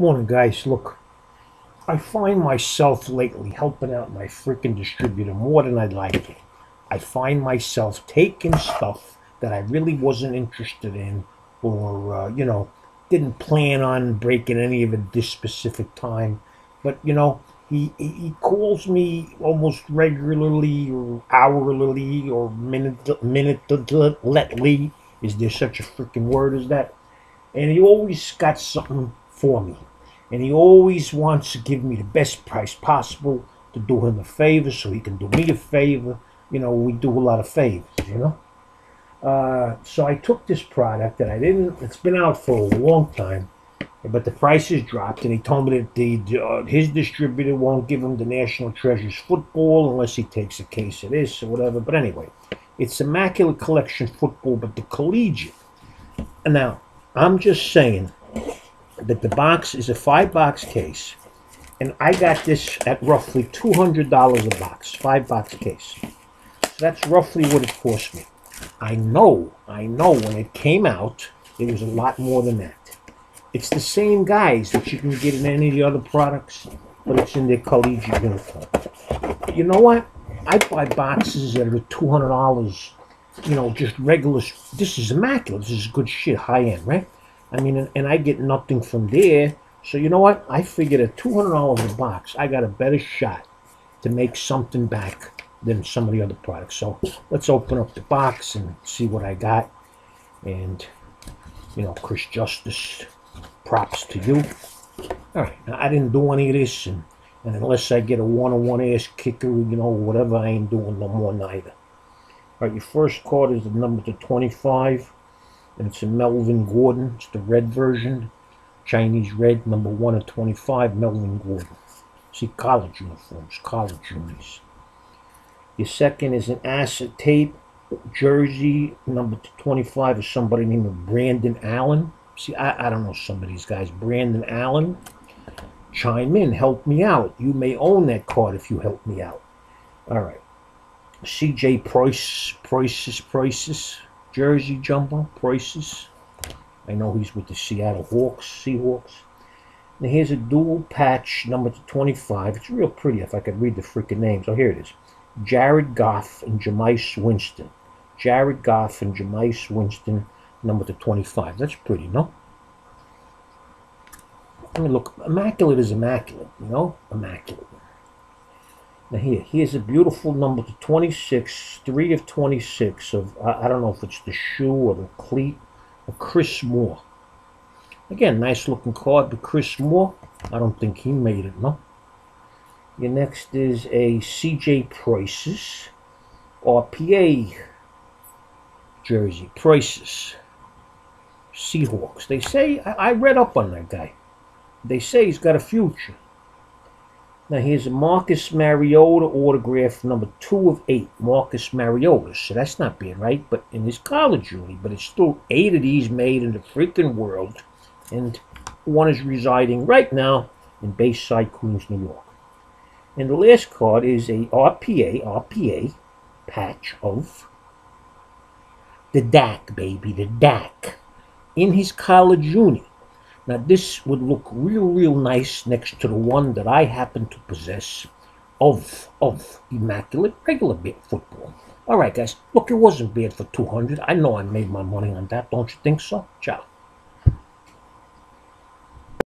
Morning, guys. Look, I find myself lately helping out my freaking distributor more than I'd like to. I find myself taking stuff that I really wasn't interested in or, uh, you know, didn't plan on breaking any of it this specific time. But, you know, he, he calls me almost regularly or hourly or minute, minutely. Is there such a freaking word as that? And he always got something for me. And he always wants to give me the best price possible to do him a favor so he can do me a favor. You know, we do a lot of favors, you know? Uh, so I took this product that I didn't, it's been out for a long time, but the prices dropped, and he told me that the uh, his distributor won't give him the National Treasures football unless he takes a case of this or whatever. But anyway, it's Immaculate Collection football, but the collegiate. And now, I'm just saying that the box is a five box case, and I got this at roughly $200 a box, five box case. So that's roughly what it cost me. I know, I know when it came out, it was a lot more than that. It's the same guys that you can get in any of the other products, but it's in their collegiate uniform. You know what? I buy boxes that are $200, you know, just regular. This is immaculate. This is good shit, high end, right? I mean, and, and I get nothing from there. So you know what? I figured at $200 a box, I got a better shot to make something back than some of the other products. So let's open up the box and see what I got. And, you know, Chris Justice, props to you. All right, now I didn't do any of this, and, and unless I get a one-on-one ass kicker, you know, whatever, I ain't doing no more neither. All right, your first card is the number to 25, and it's a Melvin Gordon. It's the red version, Chinese red, number 1 of 25, Melvin Gordon. See, college uniforms, college unis. Your second is an acetate jersey, number 25, is somebody named Brandon Allen. See, I, I don't know some of these guys. Brandon Allen, chime in, help me out. You may own that card if you help me out. All right. CJ Price, Prices, Prices, Jersey jumper Prices. I know he's with the Seattle Hawks, Seahawks. Now here's a dual patch number 25. It's real pretty if I could read the freaking names. Oh, here it is. Jared Goff and Jameis Winston. Jared Goff and Jameis Winston, number to 25. That's pretty, no? I mean, look, immaculate is immaculate, you know? Immaculate. Now here, here's a beautiful number to 26, 3 of 26 of, I, I don't know if it's the shoe or the cleat, of Chris Moore. Again, nice looking card, but Chris Moore, I don't think he made it, no? Your next is a CJ Prices RPA jersey. Prices. Seahawks. They say, I, I read up on that guy. They say he's got a future. Now here's a Marcus Mariota autograph, number two of eight. Marcus Mariota. So that's not being right, but in his college uni. But it's still eight of these made in the freaking world. And one is residing right now in Bayside, Queens, New York. And the last card is a RPA, RPA patch of the Dak, baby, the Dak, in his college uni. Now, this would look real, real nice next to the one that I happen to possess of, of Immaculate regular football. All right, guys. Look, it wasn't bad for 200. I know I made my money on that. Don't you think so? Ciao.